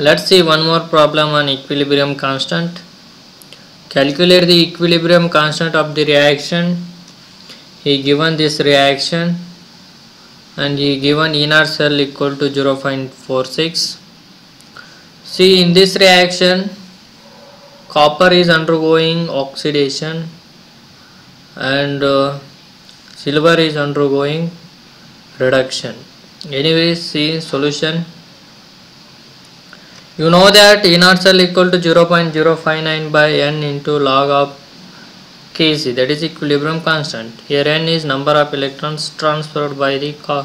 Let's see one more problem on equilibrium constant. Calculate the equilibrium constant of the reaction. He given this reaction and he given inert cell equal to 0.46. See in this reaction copper is undergoing oxidation and uh, silver is undergoing reduction. Anyways see solution you know that inert cell equal to 0.059 by n into log of Kc that is equilibrium constant. Here n is number of electrons transferred by the co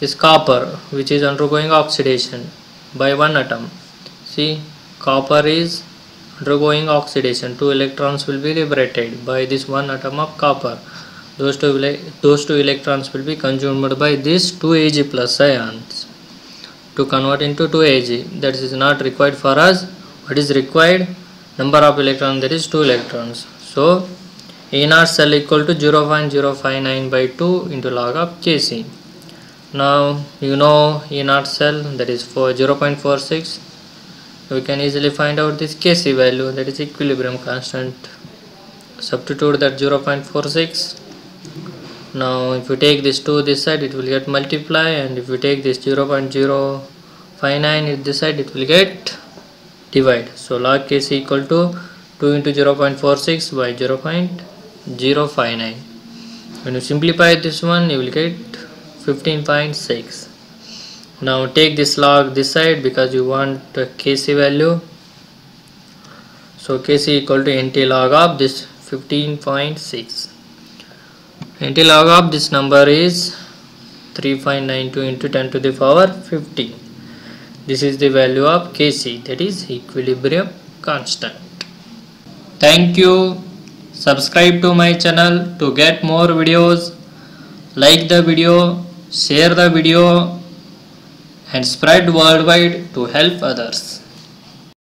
this copper which is undergoing oxidation by one atom. See copper is undergoing oxidation. Two electrons will be liberated by this one atom of copper. Those two those two electrons will be consumed by this 2 Ag plus ions to convert into 2Ag that is not required for us. What is required? Number of electrons that is 2 electrons. So inert cell equal to 0.059 by 2 into log of Kc now you know inert cell that is for 0.46 we can easily find out this Kc value that is equilibrium constant. Substitute that 0.46 now if you take this 2 this side it will get multiply and if you take this 0.059 this side it will get divide. So log kc equal to 2 into 0.46 by 0.059 when you simplify this one you will get 15.6 now take this log this side because you want kc value. So kc equal to anti log of this 15.6 Anti log of this number is 3.92 into 10 to the power 15. This is the value of Kc that is equilibrium constant. Thank you. Subscribe to my channel to get more videos. Like the video, share the video and spread worldwide to help others.